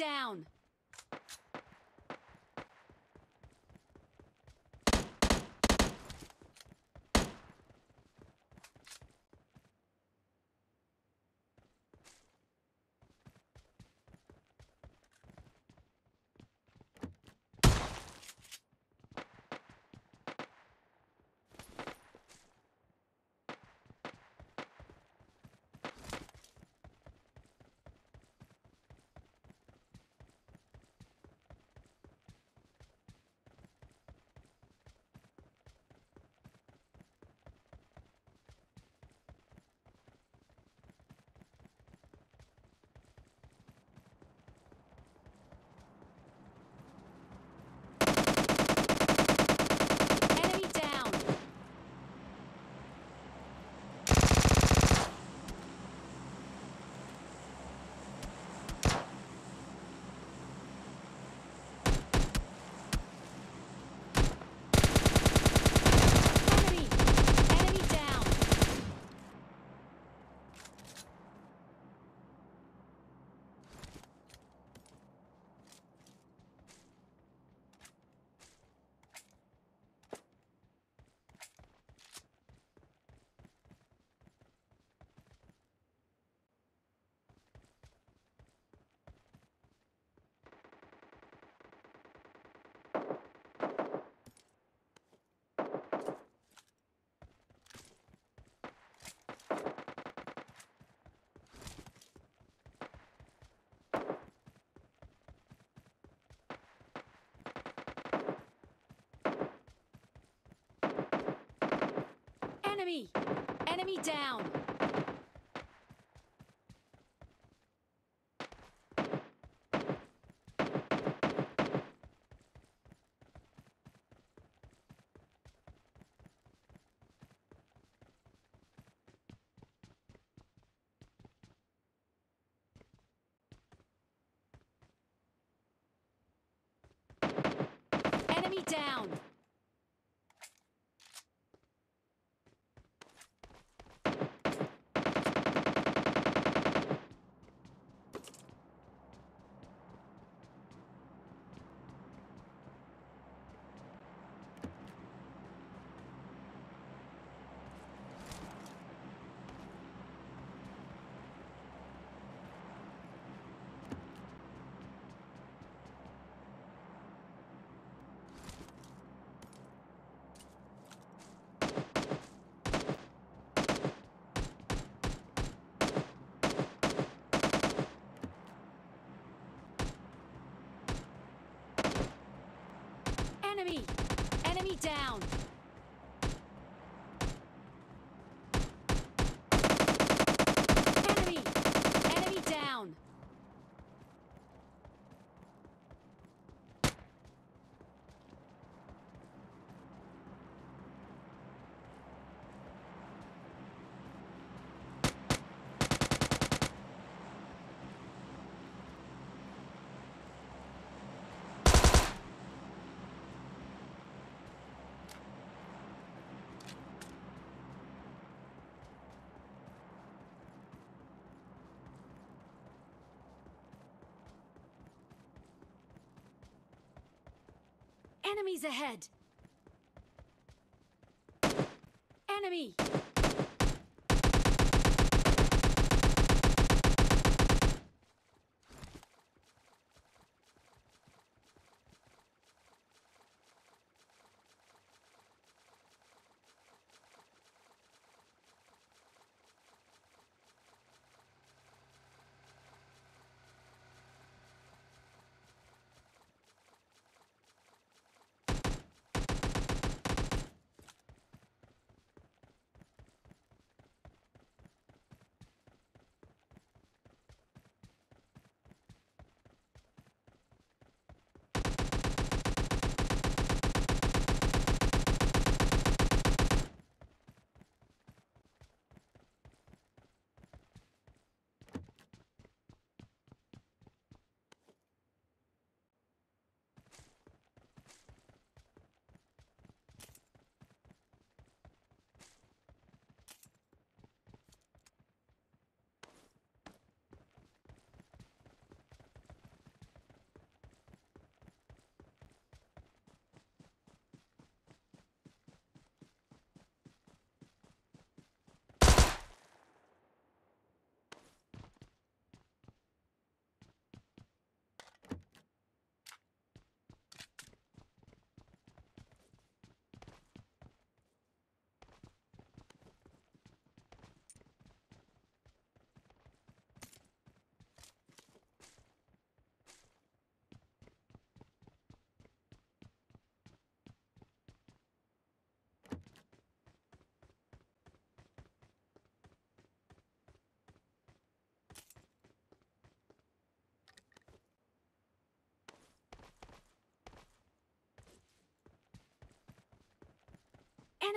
down! Enemy down! Enemy! Enemy down! Enemy! Enemy down! Enemy down! Enemy! Enemy down! Enemy! Enemy down! Enemies ahead! Enemy!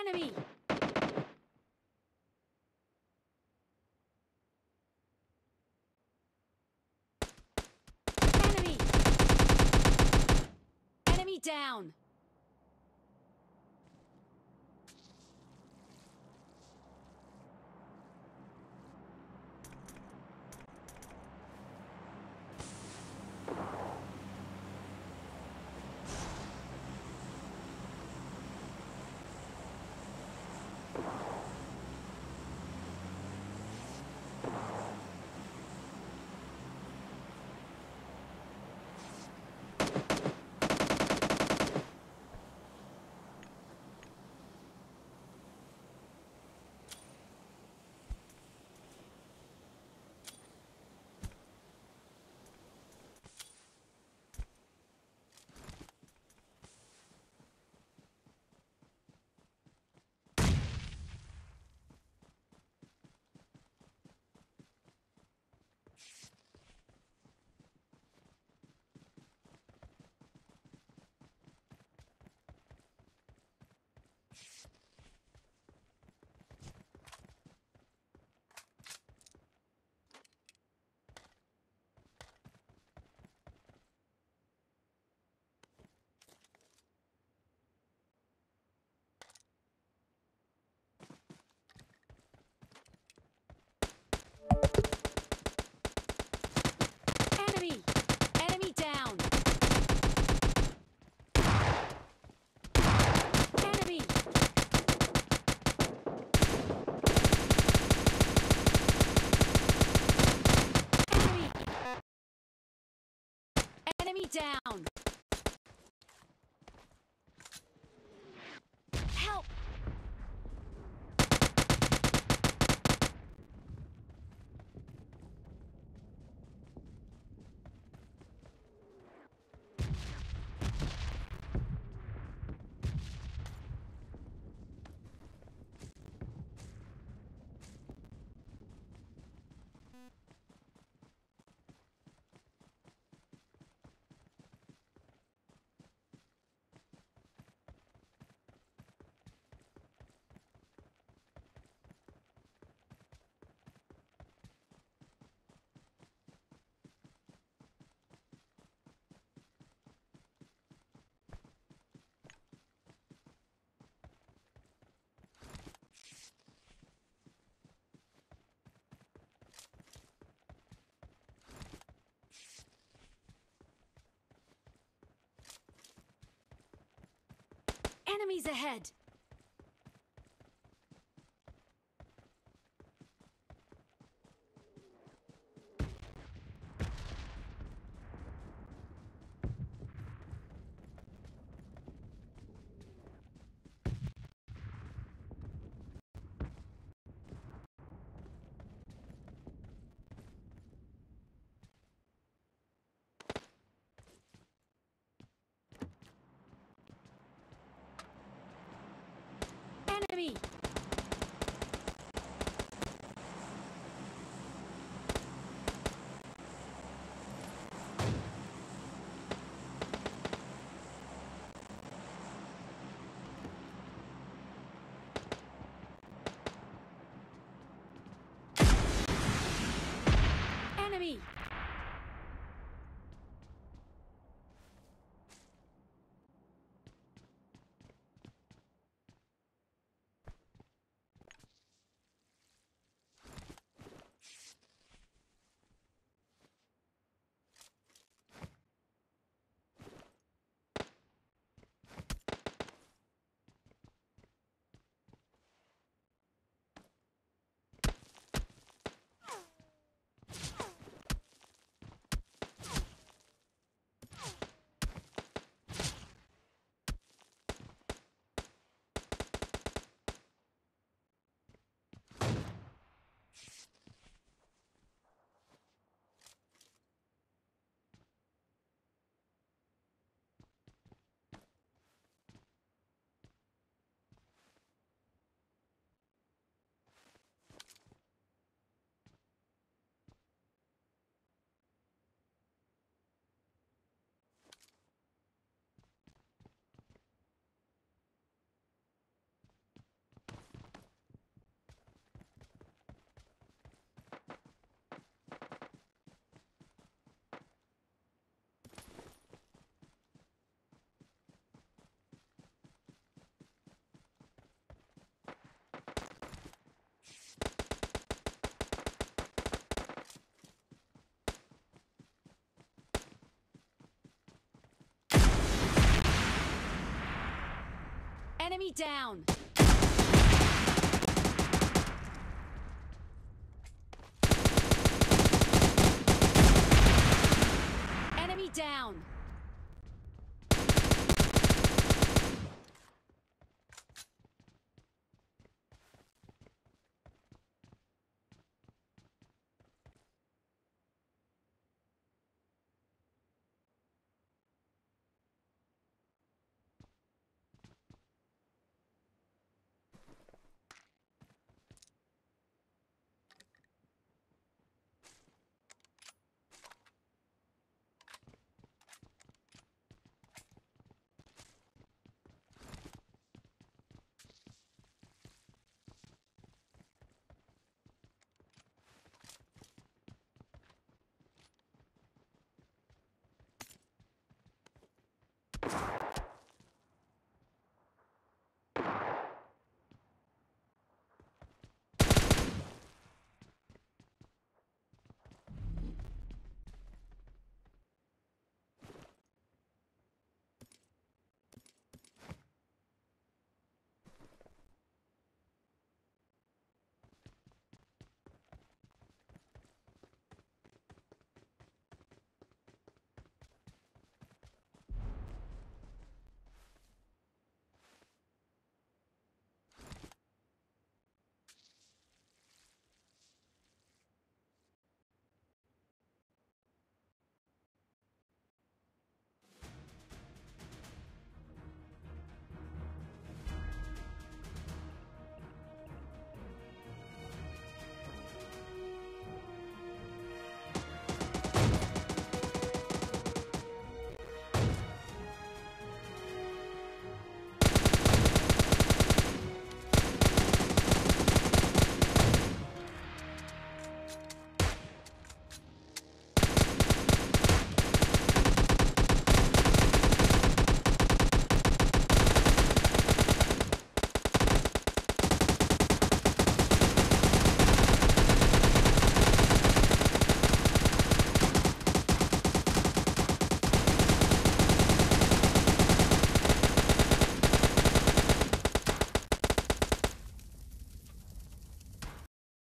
Enemy! Enemy! Enemy down! Enemy! Enemy down! Enemy! Enemy! Enemy down! Enemies ahead! Enemy! Enemy! Enemy down.